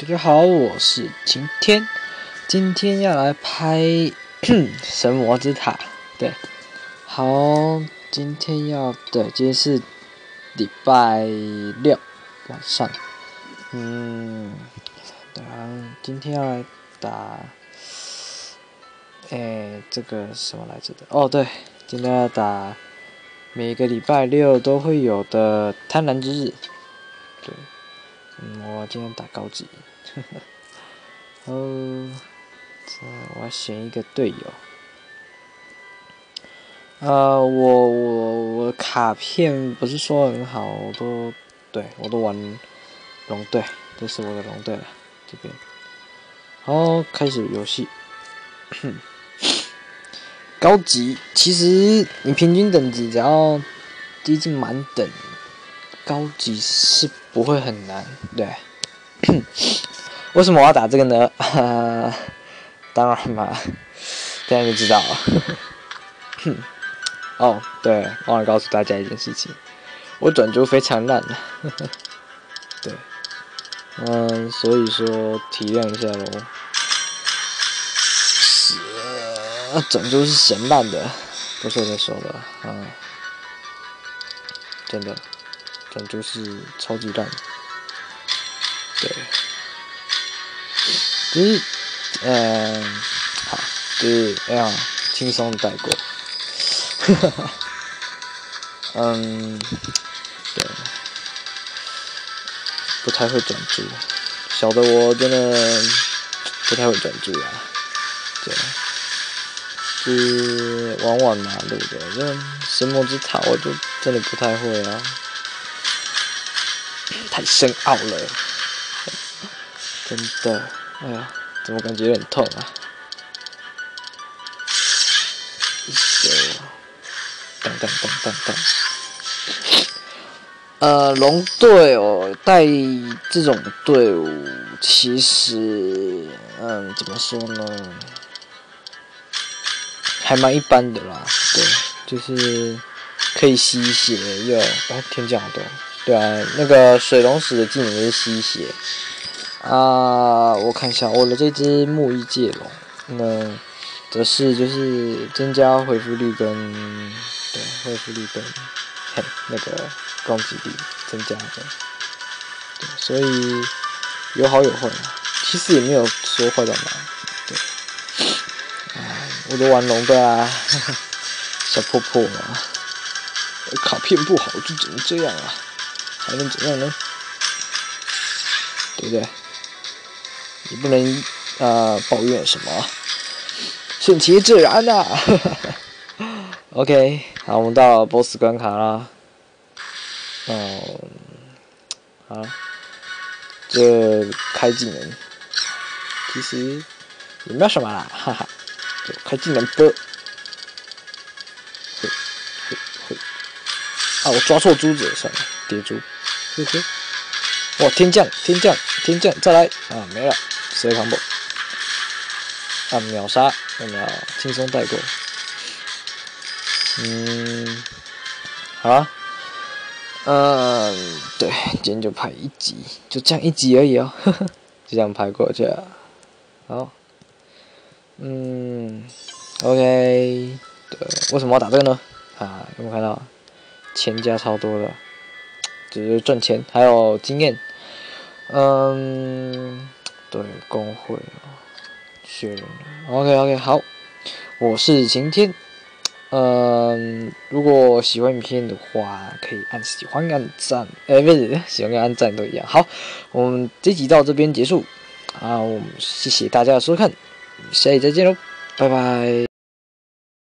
大家好，我是晴天，今天要来拍 神魔之塔。对，好，今天要对，今天是礼拜六晚上。嗯，对啊，今天要来打，哎，这个什么来着的？哦，对，今天要打每个礼拜六都会有的贪婪之日。对。嗯，我今天打高级，呵呵，哦，这我要选一个队友。呃，我我我卡片不是说很好，我都对我都玩龙队，这是我的龙队了，这边。好，开始游戏。高级，其实你平均等级只要接近满等。高级是不会很难，对。为什么我要打这个呢？当然嘛，这样就知道了。哦，对，忘了告诉大家一件事情，我转珠非常烂 对，嗯，所以说体谅一下喽。是，转珠是神烂的，不是我在说的，啊，真的。转珠是超级烂，对，就是，嗯，好，就是这样轻松带过，哈哈，嗯，对，不太会转注，小的我真的不太会转注啊，对，是玩玩嘛，对不对？这神魔之塔我就真的不太会啊。太深奥了，真的，哎呀，怎么感觉有点痛啊？噔噔噔噔噔。呃，龙队哦，带这种队伍，其实，嗯，怎么说呢？还蛮一般的啦，对，就是可以吸血又，哦，天降好多。对啊，那个水龙石的技能是吸血啊！我看一下我的这只木翼界龙，那则是就是增加恢复力跟对恢复力跟嘿那个攻击力增加的，对，所以有好有坏啊。其实也没有说坏到哪，对，哎，我都玩龙的啊，小破破嘛，卡片不好就只能这样啊。还能怎样呢？对不对？你不能啊抱怨什么，顺其自然呐。OK，好，我们到 BOSS 关卡啦。哦，好，这开技能，其实也没有什么啦，哈哈，就开技能的。会会会，啊，我抓错珠子了，算了，叠珠。呵呵，哇！天降，天降，天降，再来啊！没了，直接扛爆啊！秒杀，有没有？轻松带过。嗯，好啊。嗯，对，今天就拍一集，就这样一集而已哦。呵呵，就这样拍过去。好。嗯，OK。对，为什么要打这个呢？啊，有没有看到？钱加超多的。只是赚钱，还有经验。嗯，对，工会啊，学人。OK OK，好，我是晴天。嗯，如果喜欢影片的话，可以按喜欢、按赞。哎，不是，喜欢跟按赞都一样。好，我们这集到这边结束。啊，我们谢谢大家的收看，下集再见喽，拜拜。